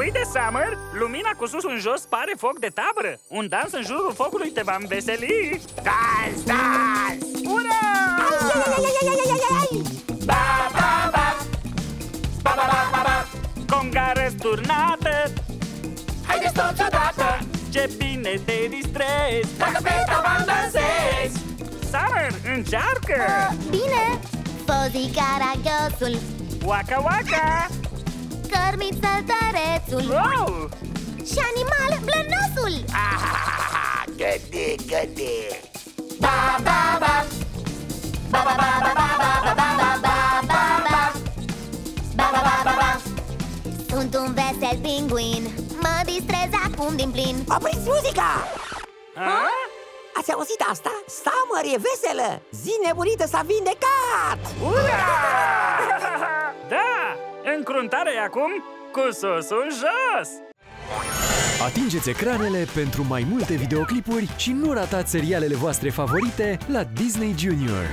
Uite, Summer, lumina cu sus în jos pare foc de tabără Un dans în jurul focului te va înveseli Dans, dans! Ura! Ba, ba, ba! Ba, ba, ba, ba, ba! Conga răsturnată Haideți toți odată! Ce bine te distrezi Dacă pe tavan dansezi! Summer, încearcă! Bine! Fozi caragiosul Waka waka! Cărmit săltărețul Wow! Și animal blănosul Ah, gândi, gândi! Ba, ba, ba! Ba, ba, ba, ba, ba, ba, ba, ba, ba, ba, ba, ba! Ba, ba, ba, ba, ba! Sunt un vesel pinguin Mă distrez acum din plin Opriți muzica! Ha? Ați auzit asta? Summer e veselă! Zi nebunită s-a vindecat! Ura! Da! Încruntare acum cu susul jos! Atingeți ecranele pentru mai multe videoclipuri și nu ratați serialele voastre favorite la Disney Junior.